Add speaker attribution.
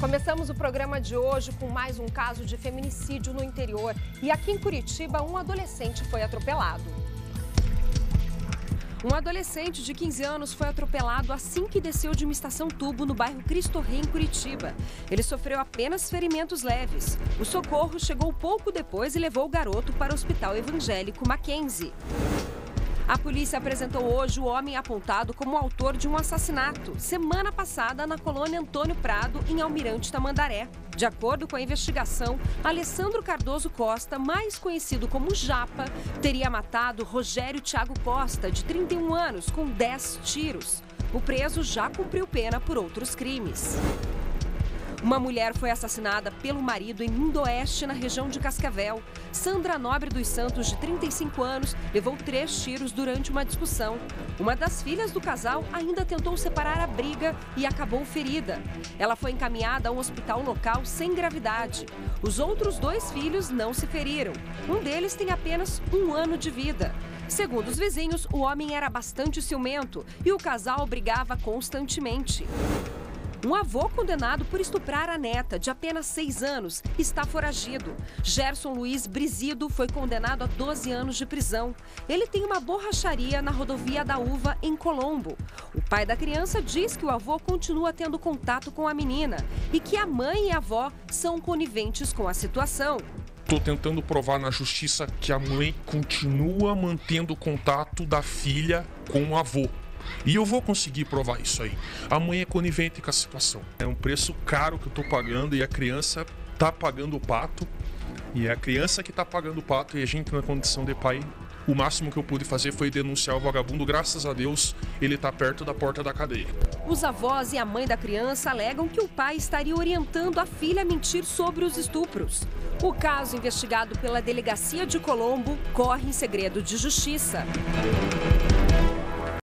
Speaker 1: Começamos o programa de hoje com mais um caso de feminicídio no interior. E aqui em Curitiba, um adolescente foi atropelado. Um adolescente de 15 anos foi atropelado assim que desceu de uma estação tubo no bairro Cristo Rei, em Curitiba. Ele sofreu apenas ferimentos leves. O socorro chegou pouco depois e levou o garoto para o Hospital Evangélico Mackenzie. A polícia apresentou hoje o homem apontado como autor de um assassinato, semana passada na colônia Antônio Prado, em Almirante Tamandaré. De acordo com a investigação, Alessandro Cardoso Costa, mais conhecido como Japa, teria matado Rogério Thiago Costa, de 31 anos, com 10 tiros. O preso já cumpriu pena por outros crimes. Uma mulher foi assassinada pelo marido em Mundoeste, na região de Cascavel. Sandra Nobre dos Santos, de 35 anos, levou três tiros durante uma discussão. Uma das filhas do casal ainda tentou separar a briga e acabou ferida. Ela foi encaminhada a um hospital local sem gravidade. Os outros dois filhos não se feriram. Um deles tem apenas um ano de vida. Segundo os vizinhos, o homem era bastante ciumento e o casal brigava constantemente. Um avô condenado por estuprar a neta, de apenas seis anos, está foragido. Gerson Luiz Brizido foi condenado a 12 anos de prisão. Ele tem uma borracharia na rodovia da Uva, em Colombo. O pai da criança diz que o avô continua tendo contato com a menina e que a mãe e a avó são coniventes com a situação.
Speaker 2: Estou tentando provar na justiça que a mãe continua mantendo contato da filha com o avô. E eu vou conseguir provar isso aí. A mãe é conivente com a situação. É um preço caro que eu estou pagando e a criança está pagando o pato. E é a criança que está pagando o pato e a gente na condição de pai. O máximo que eu pude fazer foi denunciar o vagabundo. Graças a Deus, ele está perto da porta da cadeia.
Speaker 1: Os avós e a mãe da criança alegam que o pai estaria orientando a filha a mentir sobre os estupros. O caso, investigado pela delegacia de Colombo, corre em segredo de justiça.